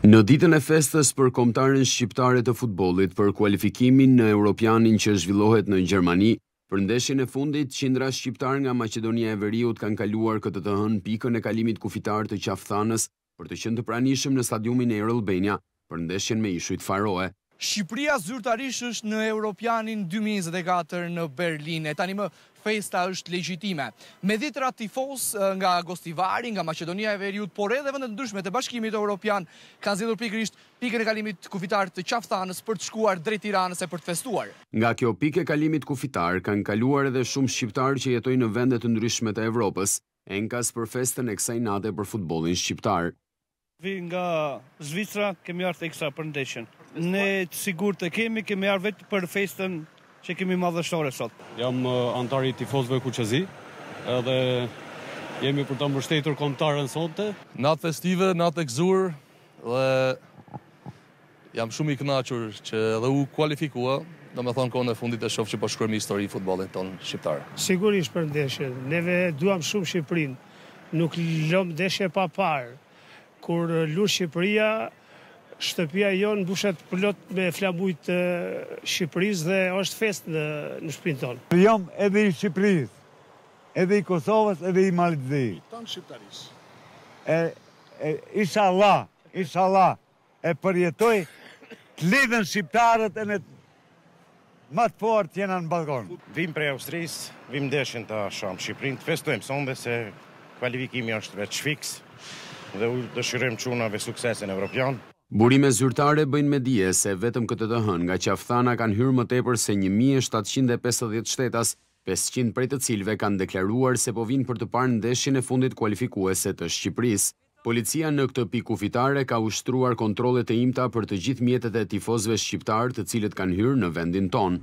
Në ditën e festës për Kombëtaren Shqiptare të Futbollit për kualifikimin në Europianin që zhvillohet në Gjermani, për ndeshjen e fundit, qindra shqiptarë nga Maqedonia e Veriut kanë kaluar këtë të hënë pikën e kalimit kufitar të Qafthanës për të qenë të pranishëm në stadiumin Air Albania për ndeshjen me Ishujt Faroe. Shqipëria zyrtarisht është në Europianin dy mijë e njëzet e katër në Berlin e tanimë festa është legjitime. Me dhjetëra tifozë nga Gostivari, nga Maqedonia e Veriut, por edhe vende të ndryshme të Bashkimit Europian kanë zgjedhur pikërisht pikën e kalimit kufitar të Qafthanës për të shkuar drejt Tiranës e për të festuar. Nga kjo pikë e kalimit kufitar kanë kaluar edhe shumë shqiptarë që jetojnë në vende të ndryshme të Evropës, enkas për festën e kësaj nate për futbollin shqiptar. Vij nga Zvicra, kemi ardhë ekstra për ndeshjen. Ne të sigurt e kemi, kemi ardhë vetëm për festën që kemi madhështore sot. Jam anëtar i tifozëve kuqezi edhe jemi për ta mbështetur Kombëtaren sonte. Natë festive, natë e gëzuar dhe Jam shumë i kënaqur që edhe u kualifikua, domethënë kohën e fundit e shoh që po shkruajmë histori futbollit tonë shqiptar. Sigurisht për ndeshjen, neve e duam shumë Shqipërinë, nuk lëmë ndeshje pa parë. Kur lun Shqipëria, shtëpia jonë mbushet plot me flamujt të Shqipërisë dhe është festë në në shtëpinë tonë. Jam edhe i Shqipërisë, edhe i Kosovës edhe i Malit Zi. I tanë shqiptarisë. E, e, ishallah, ishallah. e përjetoj t'lidhen shqiptarët e ne ma të fortë jena në Ballkan. Vim prej Austrisë, vim ndeshjen ta shohim Shqipërinë, të festojmë sonde se kualifikimi është veç fiks dhe u dëshirojmë çunave sukses në Evropian. Burime zyrtare bëjnë me dije se vetëm këtë të hënë nga Qafthana kanë hyrë më tepër se një mijë e shtatëqind e pesëdhjetë shtetas, pesëqind prej të cilëve kanë deklaruar se po vijnë për të parë ndeshjen e fundit kualifikuese të Shqipërisë. Policia në këtë pikë kufitare ka ushtruar kontrolle të imta për të gjithë mjetet e tifozëve shqiptarë të cilët kanë hyrë në vendin tonë.